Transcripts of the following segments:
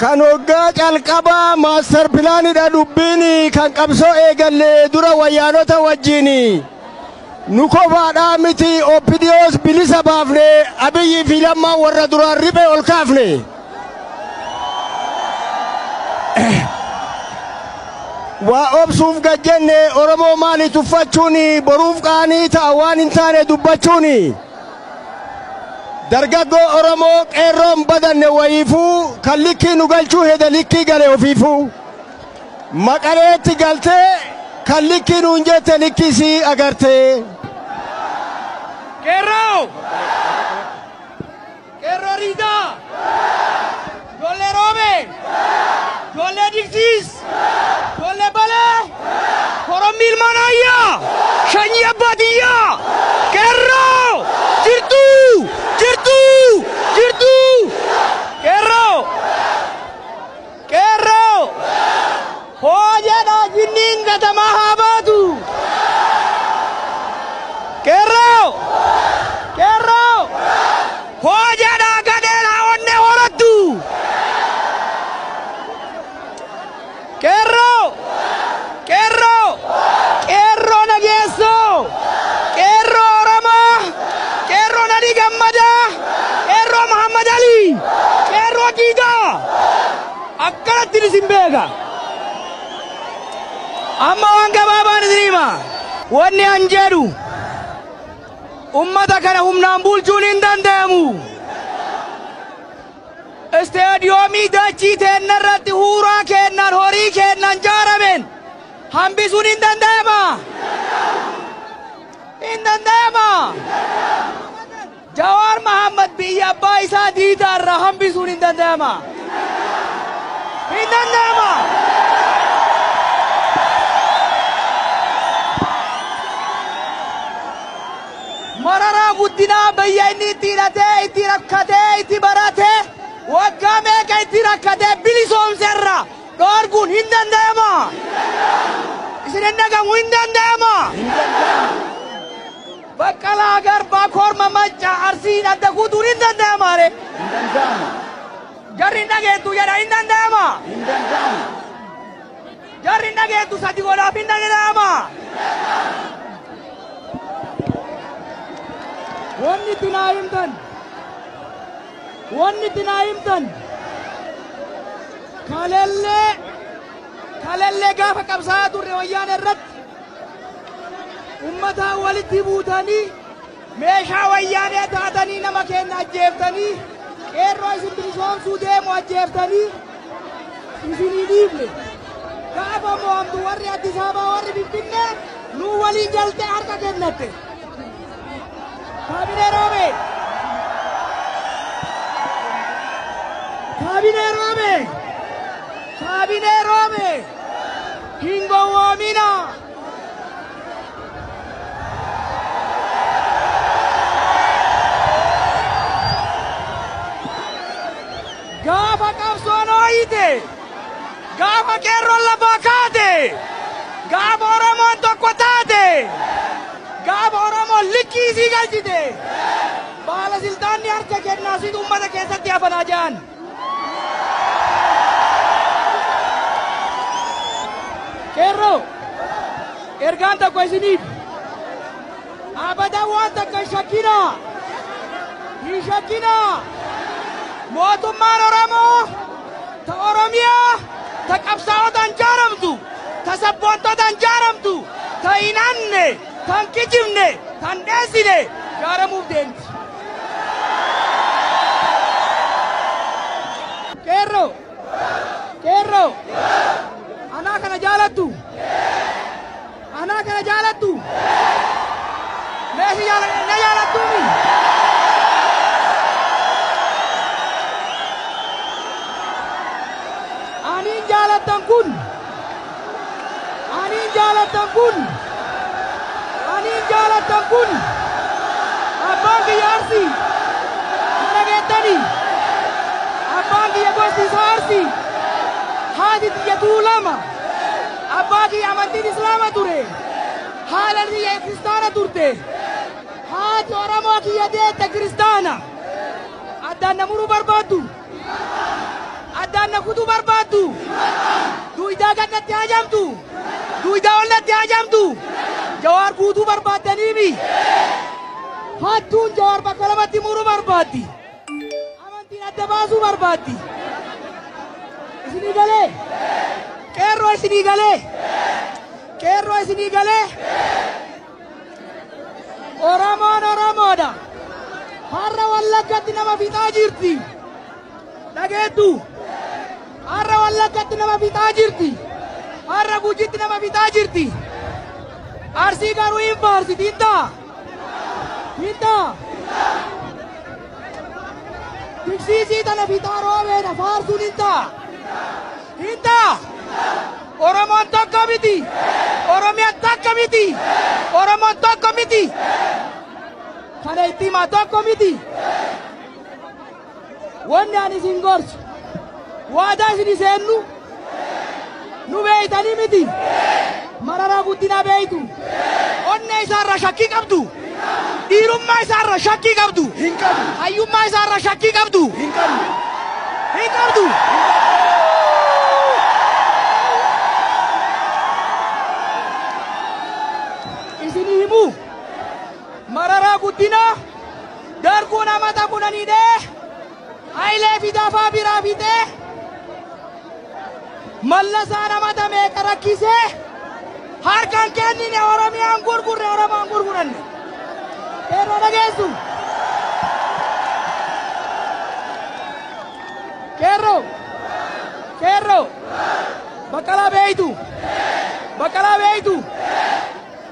kan waggaa calqabaa maastar pilaanidha dubbiin kan qabsoo eegalle dura wayyaanota wajjiin nu kofaadhaa miti oppidiyoos bilisa baafne abiyyi fi lammaan warra duraan riphee ol kaafne. Waa obsuuf gajjenne oromoo maali tuffachuun boruuf qaanii ta'a waan hin taane dubbachuun. dargaggoo oromoo qeerroon badanne wayiifuu kan likkii nu galchuu hede likkii gale ofiifuu maqaleetti galtee kan likkii nuun jette likkii sii agartee. Qeerroo! Qeerroo Riidaa! Ijoollee Roobee! Ijoollee Digsiis! തിരിച്ചും ബേഗ أما وانك بابان دريما واني أنجرو أمتك أنا هم نامبول جولين دان دامو استاديومي داچي تهنن رد هورا كهنن هوري كهنن جارمين هم بسون دان داما إن دان داما جوار محمد بي أبا إسا ديدار هم بسون دان داما ಮೊರರ ಉದ್ದಿನ ಬೈಯಣ್ಣಿ ತೀರದೆ ಇತಿರ ಕದೆ ಇತಿ ಬರದೆ ಒಗ್ಗಮೆ ಕೈತಿರ ಕದೆ ಬಿಳಿಸೋಂ ಸರ್ರ ಡೋರ್ಗುನ್ ಹಿಂದಂದೇಮ. ಇಸಿರೆನ್ನಗ ಮುಂದಂದೇಮ ಬಕ್ಕಲಾಗರ್ ಬಾಖೋರ್ ಮಮ್ಮ ಚಾರ್ಸಿ ನದ್ದ ಕೂತುರಿಂದಂದೇಮ ರೇ. ಹಿಂದಂದೇಮ Jarrindaghettu yara indandama. Indandama. Jarrindaghettu sati gola pindaghetama. Wonni tinaimtan. Wonni tinaimtan. Kalelle kalelle gaafa qabsaa turre wayyaana irratti ummataa walitti buutanii meeshaa wayyaanee taatanii nama keenya ajjeeftanii Et Roy, prison sous des mois Jeff Dani. C'est inéditable. Kaaba Mohammed Warri Addis Ababa Warri Bipinne. Nous wali jalte harka kennate. Kabine Robe. Kabine Robe. Kabine Robe. Kingo Wamina. Gaafa qabsoon hooyite! Gaafa qeerroon lafaa kaate! Gaafa Oromoon tokko taate! Gaafa Oromoon likkii isii galchite! Baala siltaanni harka kennaa situ uummata keessatti hafanaa jiran. Qeerroo! Ergaan tokko isiniif. Abadan waan takka hin shakkinaa. Hin shakkinaa. Mootummaan Oromoo ta Oromiyaa ta qabsaa'otaan jaaramtu ta sabboontotaan jaaramtu ta hin hanne ta hin kijibne ta hin dheessine jaaramuuf deemti. Qeerroo! Qeerroo! Anaa kana jaalattu? Anaa kana jaalattu? Jaalattu na jaalattuumi? Aniin jaalattan kun Aniin jaalattan kun Aniin jaalattan kun Abbaan kiyya Arsii dhageettani Abbaan kiyya gosti isaa Arsii haati kiyya Tuulama abbaa kiyya amantiin Islaama ture haala kiyya Kiristaana turte haati ati oromoo kiyya deette kiristaana addaan na muruu barbaaddu addaan na kutuu barbaaddu duwidaa gannatti hajamtu duwidaa ollatti hajamtu jawaar guutuu barbaaddaniimi hattuun jawaar bakka lamatti muruu barbaaddi amantiin adda baasuu barbaaddi isinii galee qeerroo isinii galee qeerroo isinii galee oromoon oromoodha har'a wallaggatti nama fixaa jirti dhageettu عرب الله قتنا ما بيتاجرتي عرب وجدنا ما بيتاجرتي عرسي قارو إبا عرسي دين دا دين دا تكسي سيدا نبيتا روابين فارسو دين دا دين دا اورم اتاق کمیتی اورم اتاق کمیتی اورم اتاق کمیتی خانه اتیم اتاق کمیتی ونیانی سنگرچ waadaa isin seennu nu beeytanii miti. Mararaa guddina beeytu onne isaarra shakkii qabdu dhiirummaa isaarra shakkii qabdu hayyummaa isaarra shakkii qabdu Hin qabdu isinii himu. Mararaa guddina darguu namata kunaniidhee hayilee fidafaa biraa fixee mallasaa namata meeqa rakkisee harkaan kennine oromiyaan gurgurre oromoon gurguranne yeroo dhageessu Kerro! Kerro! Baqqalaa beeytu! Baqqalaa beeytu!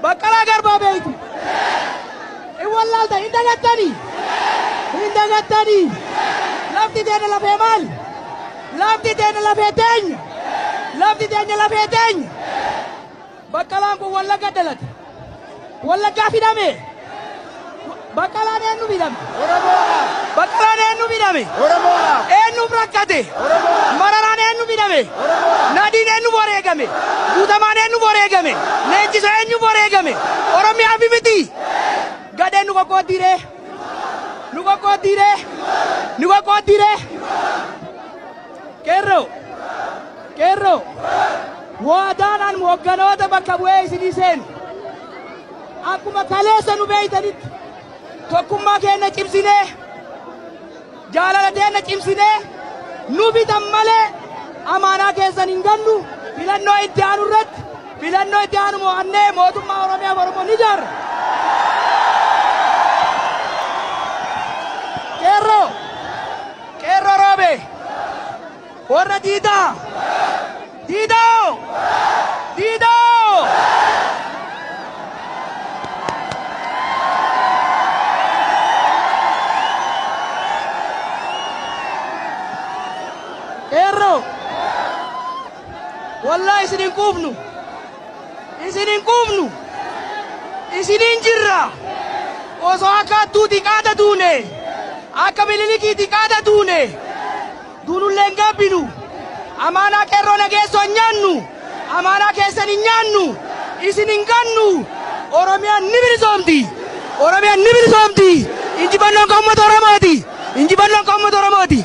Baqqalaa garbaa beeytu! In wallaalta hin dagattanii! Hin dagattanii! Lafti teenya lafee maal? Lafti teenya lafee teenya! Lafti teenya lafee teenya! Baqqalaan kun wallagga dalate. Wallaggaa fidame! Baqqalaan eenyu fidame? Baqqalaan eenyu fidame? Eenyuuf rakkate mararaan eenyu fidame nadiin eenyu wareegame guutamaan eenyu wareegame leenjisa eenyu wareegame oromiyaaf miti gadheen nu qoqqooddiire nu qoqqooddiire nu qoqqooddiire qeerroo qeerroo waadaanaan hoogganoota bakka bu'ee isinii seenu akkuma kaleessa nu beeytanitti tokkummaa keenya cimsinee jaalala teenya cimsinee nu bitan malee amaanaa keessan hin gannu. Filannoo itti aanu irratti filannoo itti aanu mo'annee mootummaa oromiyaa oromoo ni ijaarra. Qeerroo qeerroo roobe. Warra diidaa diidoo diidoo. Qeerroo wallaa isin hin quufnu isin hin quufnu isin hin jirra osoo akka hattuuti qaada duune akka bililikiiti qaada duune duunullee hin gabbinu amaanaa qeerroo nageessoo hin nyaannu amaanaa keessan hin nyaannu isin hin gannu oromiyaan ni bilisoomti oromiyaan ni bilisoomti injifannoon kan uummata oromooti injifannoon kan uummata oromooti.